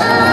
Oh.